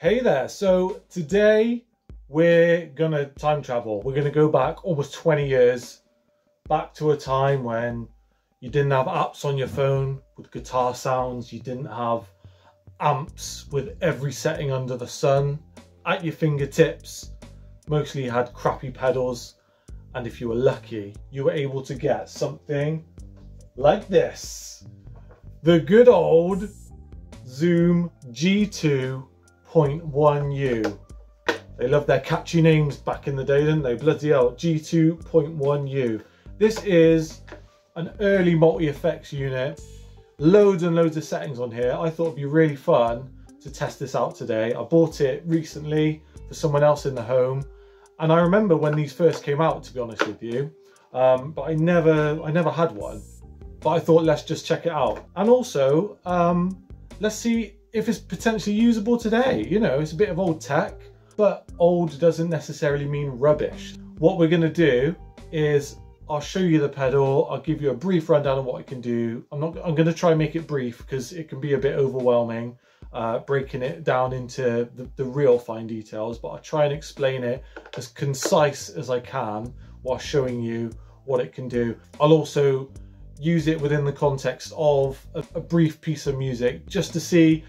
Hey there, so today we're gonna time travel. We're gonna go back almost 20 years, back to a time when you didn't have apps on your phone with guitar sounds, you didn't have amps with every setting under the sun at your fingertips. Mostly you had crappy pedals, and if you were lucky, you were able to get something like this. The good old Zoom G2.1U. They loved their catchy names back in the day, didn't they? Bloody hell, G2.1U. This is an early multi-effects unit. Loads and loads of settings on here. I thought it'd be really fun to test this out today. I bought it recently for someone else in the home. And I remember when these first came out, to be honest with you, um, but I never, I never had one. But I thought, let's just check it out. And also, um, let's see if it's potentially usable today. You know, it's a bit of old tech, but old doesn't necessarily mean rubbish. What we're gonna do is I'll show you the pedal. I'll give you a brief rundown of what it can do. I'm not. I'm going to try and make it brief because it can be a bit overwhelming, uh, breaking it down into the, the real fine details. But I'll try and explain it as concise as I can while showing you what it can do. I'll also use it within the context of a, a brief piece of music just to see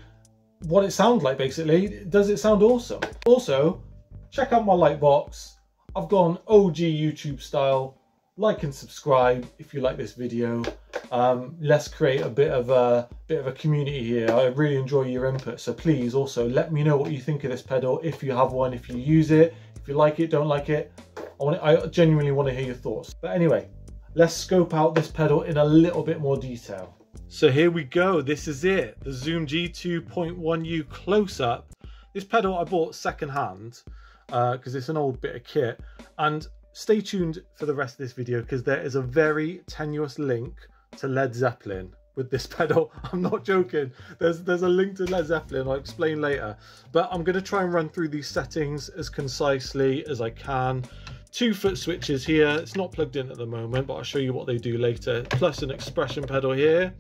what it sounds like. Basically, does it sound awesome? Also, check out my lightbox. I've gone OG YouTube style like and subscribe if you like this video. Um, let's create a bit of a bit of a community here. I really enjoy your input, so please also let me know what you think of this pedal. If you have one, if you use it, if you like it, don't like it. I want, I genuinely want to hear your thoughts. But anyway, let's scope out this pedal in a little bit more detail. So here we go. This is it, the Zoom G2.1U close-up. This pedal I bought secondhand because uh, it's an old bit of kit and stay tuned for the rest of this video because there is a very tenuous link to Led Zeppelin with this pedal. I'm not joking. There's there's a link to Led Zeppelin. I'll explain later. But I'm going to try and run through these settings as concisely as I can. Two foot switches here. It's not plugged in at the moment, but I'll show you what they do later. Plus an expression pedal here.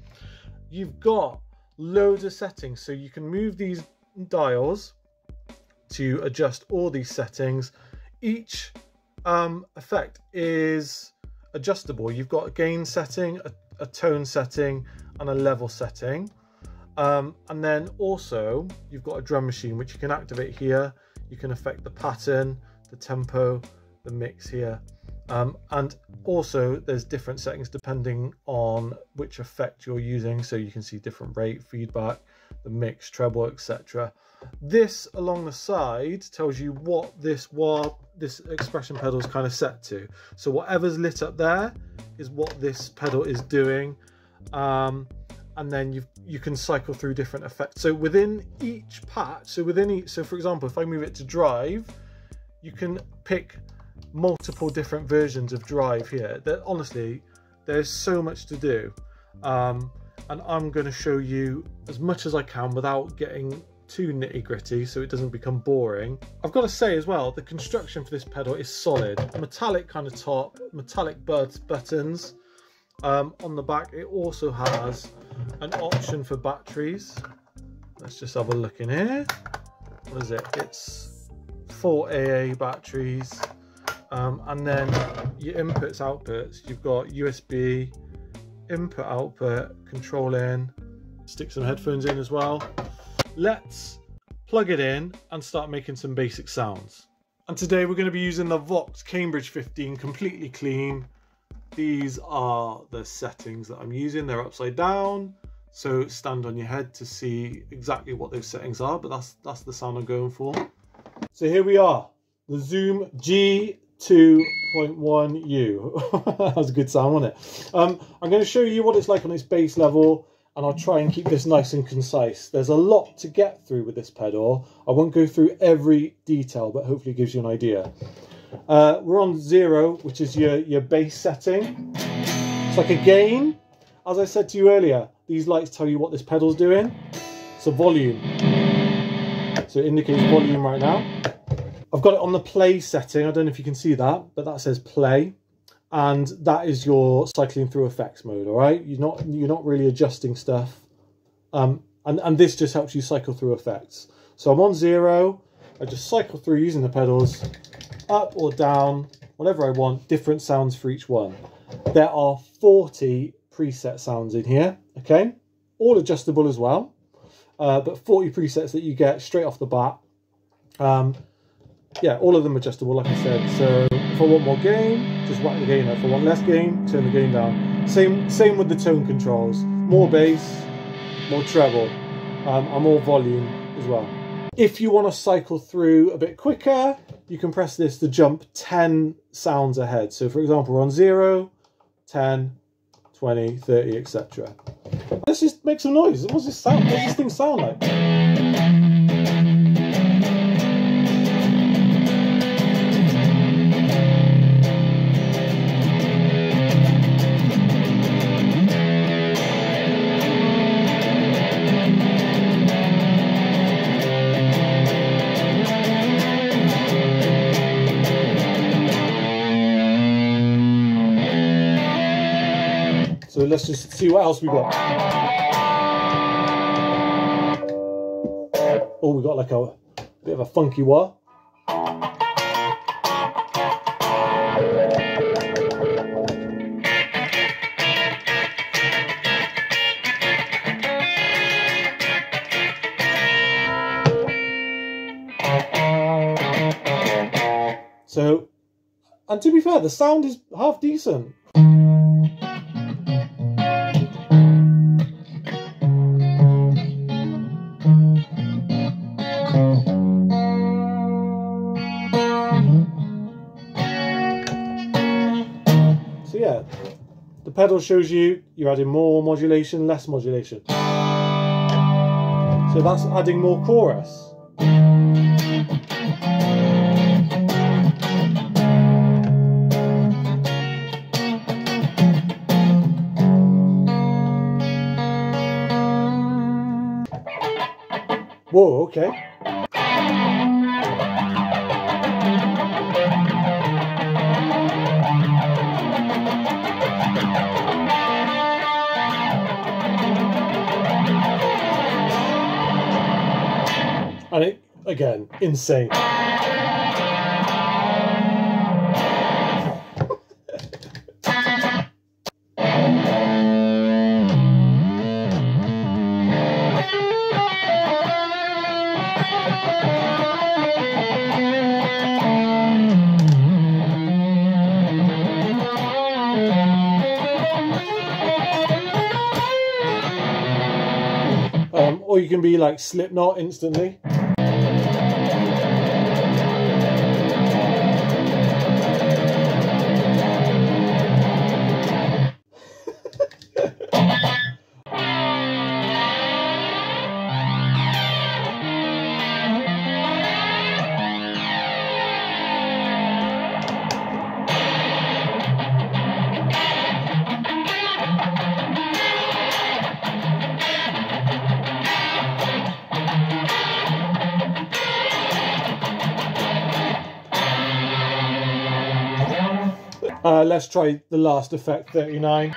You've got loads of settings, so you can move these dials to adjust all these settings. Each um, effect is adjustable. You've got a gain setting, a, a tone setting, and a level setting. Um, and then also you've got a drum machine which you can activate here. You can affect the pattern, the tempo, the mix here. Um, and also there's different settings depending on which effect you're using. So you can see different rate, feedback, the mix, treble, etc. This along the side tells you what this wah this expression pedal is kind of set to. So whatever's lit up there is what this pedal is doing. Um, and then you you can cycle through different effects. So within each patch, so within each, so for example, if I move it to drive, you can pick multiple different versions of drive here. That honestly, there's so much to do. Um, and I'm going to show you as much as I can without getting too nitty gritty so it doesn't become boring. I've got to say as well, the construction for this pedal is solid. Metallic kind of top, metallic buttons. Um, on the back it also has an option for batteries. Let's just have a look in here. What is it? It's four AA batteries. Um, and then your inputs, outputs, you've got USB, input, output, control in, stick some headphones in as well let's plug it in and start making some basic sounds. And today we're going to be using the Vox Cambridge 15 completely clean. These are the settings that I'm using. They're upside down. So stand on your head to see exactly what those settings are, but that's that's the sound I'm going for. So here we are, the Zoom G2.1U. that was a good sound, wasn't it? Um, I'm going to show you what it's like on its base level and I'll try and keep this nice and concise. There's a lot to get through with this pedal. I won't go through every detail, but hopefully it gives you an idea. Uh, we're on zero, which is your, your base setting. It's like a gain. As I said to you earlier, these lights tell you what this pedal's doing. So volume. So it indicates volume right now. I've got it on the play setting. I don't know if you can see that, but that says play and that is your cycling through effects mode all right you're not you're not really adjusting stuff um and and this just helps you cycle through effects So I'm on zero. I just cycle through using the pedals, up or down, whatever I want, different sounds for each one. There are 40 preset sounds in here, okay? All adjustable as well, uh, but 40 presets that you get straight off the bat. Um, yeah, all of them adjustable, like I said. So if I want more gain, just whack the gain up. If I want less gain, turn the gain down. Same, same with the tone controls. More bass, more treble, um, and more volume as well. If you want to cycle through a bit quicker, you can press this to jump 10 sounds ahead. So for example, we're on 0, 10, 20, 30, etc. Let's just make some noise. What's this sound? What does this thing sound like? Let's just see what else we got. Oh, we got like a bit of a funky wah. So, and to be fair, the sound is half decent. Pedal shows you you're adding more modulation, less modulation. So that's adding more chorus. Whoa, okay. Again, insane. Um, or you can be like Slipknot instantly. Uh, let's try the last effect 39.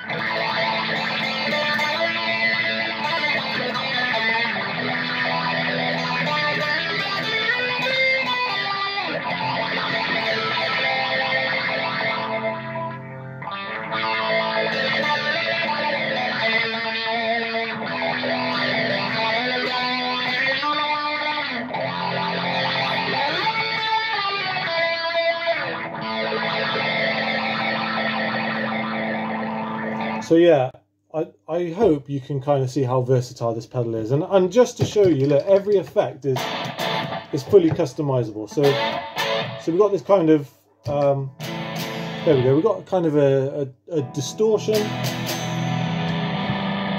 So yeah, I, I hope you can kind of see how versatile this pedal is. And, and just to show you, look, every effect is is fully customizable. So so we've got this kind of, um, there we go, we've got kind of a, a, a distortion.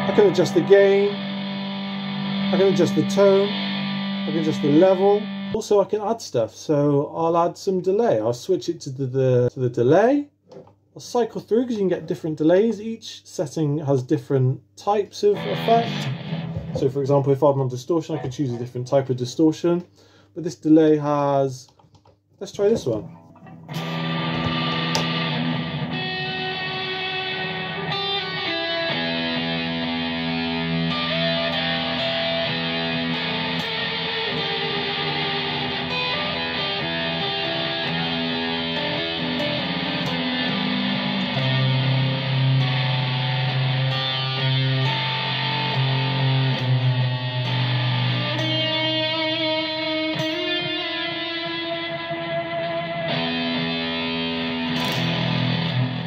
I can adjust the gain. I can adjust the tone. I can adjust the level. Also, I can add stuff. So I'll add some delay. I'll switch it to the, the to the delay. I'll cycle through because you can get different delays. Each setting has different types of effect. So for example, if I'm on distortion, I can choose a different type of distortion. But this delay has, let's try this one.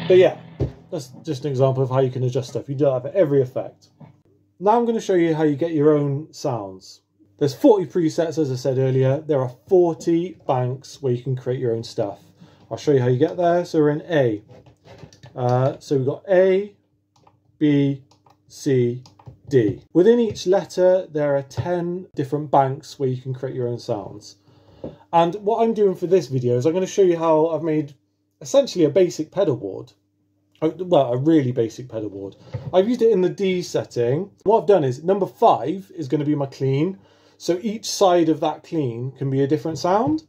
But yeah, that's just an example of how you can adjust stuff. You do that for every effect. Now I'm going to show you how you get your own sounds. There's 40 presets, as I said earlier. There are 40 banks where you can create your own stuff. I'll show you how you get there. So we're in A. Uh, so we've got A, B, C, D. Within each letter, there are 10 different banks where you can create your own sounds. And what I'm doing for this video is I'm going to show you how I've made essentially a basic pedal board. Well, a really basic pedal board. I've used it in the D setting. What I've done is number five is going to be my clean. So each side of that clean can be a different sound.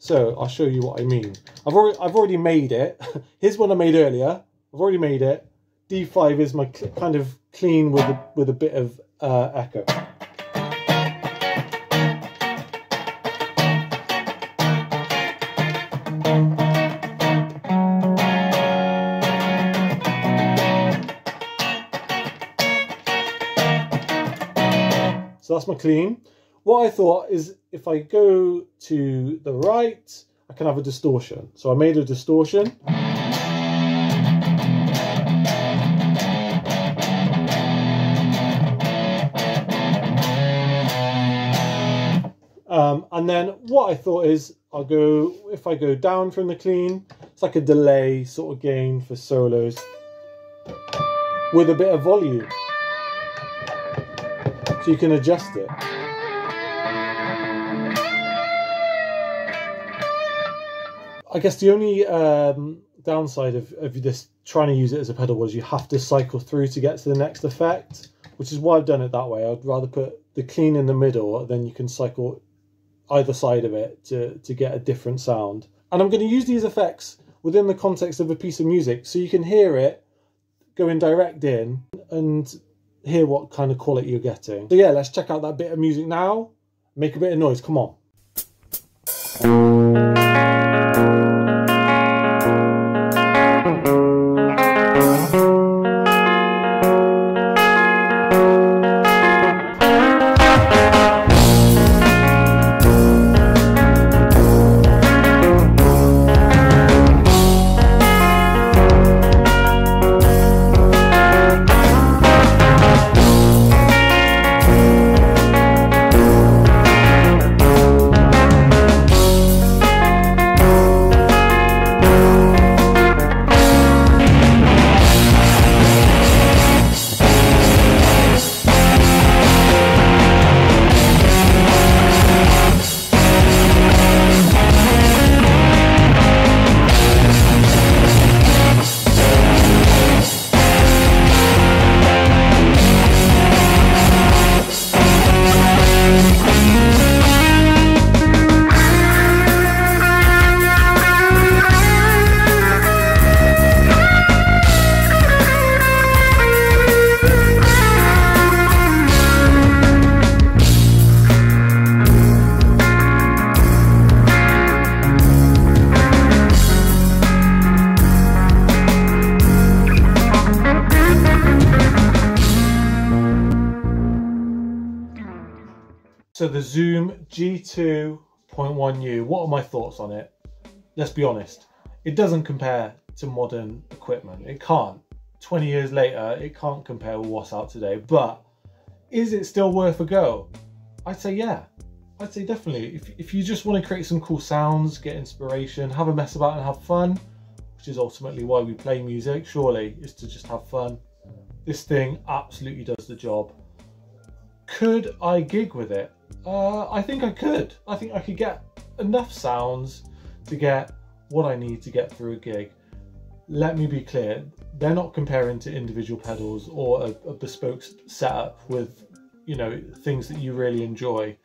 So I'll show you what I mean. I've already, I've already made it. Here's one I made earlier. I've already made it. D5 is my kind of clean with a, with a bit of uh, echo. My clean. What I thought is if I go to the right, I can have a distortion. So I made a distortion. Um, and then what I thought is I'll go, if I go down from the clean, it's like a delay sort of gain for solos with a bit of volume. You can adjust it. I guess the only um, downside of, of this trying to use it as a pedal was you have to cycle through to get to the next effect, which is why I've done it that way. I'd rather put the clean in the middle, then you can cycle either side of it to, to get a different sound. And I'm going to use these effects within the context of a piece of music so you can hear it going direct in and hear what kind of quality you're getting. So yeah, let's check out that bit of music now. Make a bit of noise, come on. So the Zoom G2.1U, what are my thoughts on it? Let's be honest, it doesn't compare to modern equipment. It can't. 20 years later, it can't compare with what's out today. But is it still worth a go? I'd say yeah. I'd say definitely. If, if you just want to create some cool sounds, get inspiration, have a mess about and have fun, which is ultimately why we play music, surely, is to just have fun. This thing absolutely does the job. Could I gig with it? Uh, I think I could. I think I could get enough sounds to get what I need to get through a gig. Let me be clear, they're not comparing to individual pedals or a, a bespoke setup with, you know, things that you really enjoy.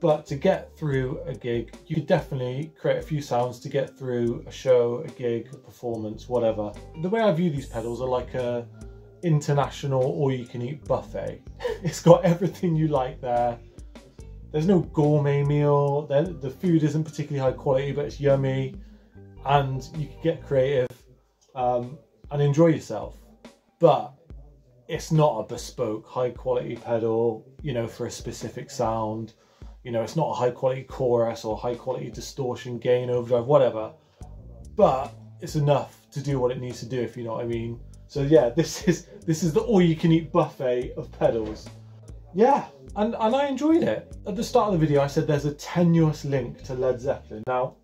But to get through a gig, you could definitely create a few sounds to get through a show, a gig, a performance, whatever. The way I view these pedals are like a international all-you-can-eat buffet. it's got everything you like there there's no gourmet meal. The food isn't particularly high quality, but it's yummy, and you can get creative um, and enjoy yourself. But it's not a bespoke, high quality pedal, you know, for a specific sound. You know, it's not a high quality chorus or high quality distortion, gain, overdrive, whatever. But it's enough to do what it needs to do, if you know what I mean. So yeah, this is this is the all-you-can-eat buffet of pedals. Yeah, and, and I enjoyed it. At the start of the video, I said there's a tenuous link to Led Zeppelin. Now,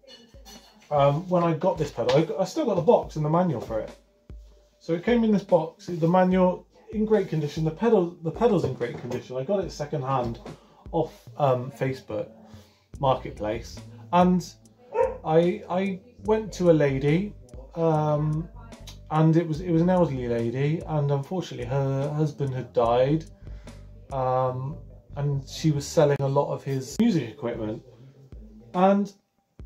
um, when I got this pedal, I, I still got the box and the manual for it. So it came in this box, the manual in great condition, the pedal the pedal's in great condition. I got it second hand off um, Facebook Marketplace, and I I went to a lady, um, and it was it was an elderly lady, and unfortunately her husband had died, um, and she was selling a lot of his music equipment, and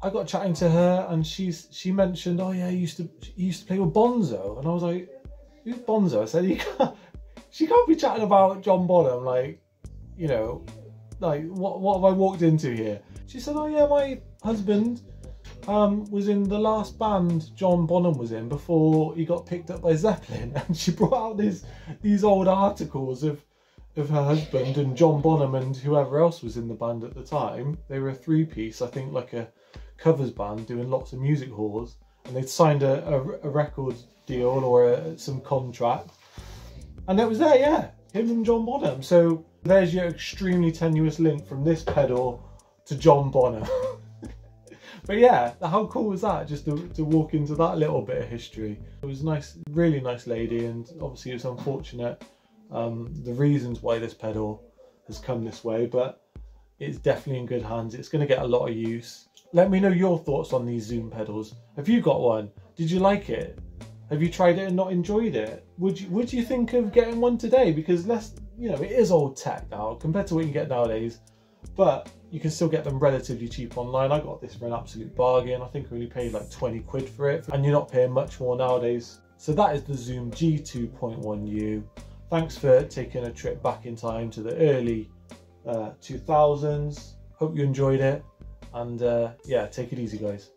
I got chatting to her, and she's she mentioned, oh yeah, he used to he used to play with Bonzo, and I was like, who's Bonzo? I said, you can't, she can't be chatting about John Bonham, like, you know, like what what have I walked into here? She said, oh yeah, my husband um, was in the last band John Bonham was in before he got picked up by Zeppelin, and she brought out these these old articles of of her husband and John Bonham and whoever else was in the band at the time. They were a three piece, I think, like a covers band doing lots of music halls, and they'd signed a, a, a record deal or a, some contract, and that was there, yeah, him and John Bonham. So there's your extremely tenuous link from this pedal to John Bonham. but yeah, how cool was that? Just to, to walk into that little bit of history. It was nice, really nice lady, and obviously it was unfortunate um, the reasons why this pedal has come this way, but it's definitely in good hands. It's going to get a lot of use. Let me know your thoughts on these Zoom pedals. Have you got one? Did you like it? Have you tried it and not enjoyed it? Would you Would you think of getting one today? Because less, you know, it is old tech now compared to what you get nowadays, but you can still get them relatively cheap online. I got this for an absolute bargain. I think I only paid like 20 quid for it, and you're not paying much more nowadays. So that is the Zoom G2.1U. Thanks for taking a trip back in time to the early uh, 2000s. Hope you enjoyed it, and uh, yeah, take it easy, guys.